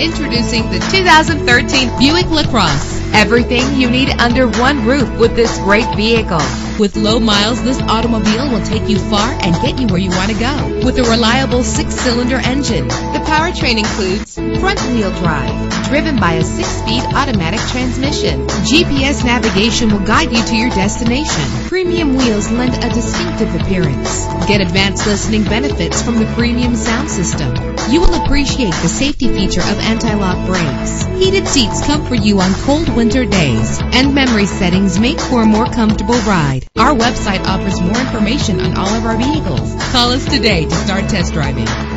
Introducing the 2013 Buick LaCrosse. Everything you need under one roof with this great vehicle. With low miles, this automobile will take you far and get you where you want to go. With a reliable six-cylinder engine, the powertrain includes front-wheel drive, driven by a six-speed automatic transmission. GPS navigation will guide you to your destination. Premium wheels lend a distinctive appearance. Get advanced listening benefits from the premium sound system. You will appreciate the safety feature of anti-lock brakes. Heated seats comfort you on cold winter days, and memory settings make for a more comfortable ride. Our website offers more information on all of our vehicles. Call us today to start test driving.